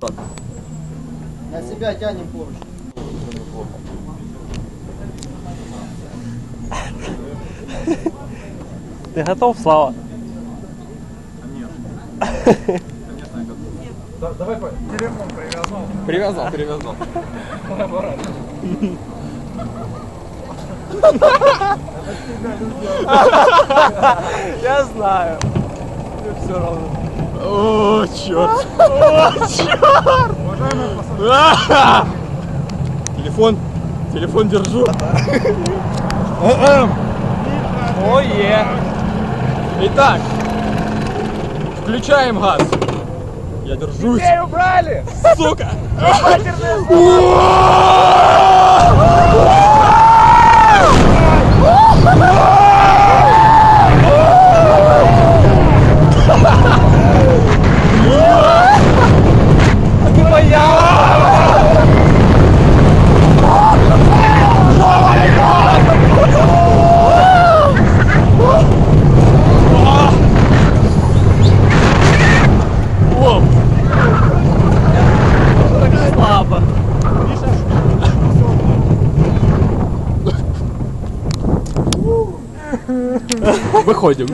На себя тянем поручень. Ты готов, Слава? Привязал, привязал. Я знаю. Мне все равно. О, черт. О, черт. Телефон. Телефон держу. Ое! Итак, включаем газ. Я держусь. Эй, убрали! Сука! Выходим.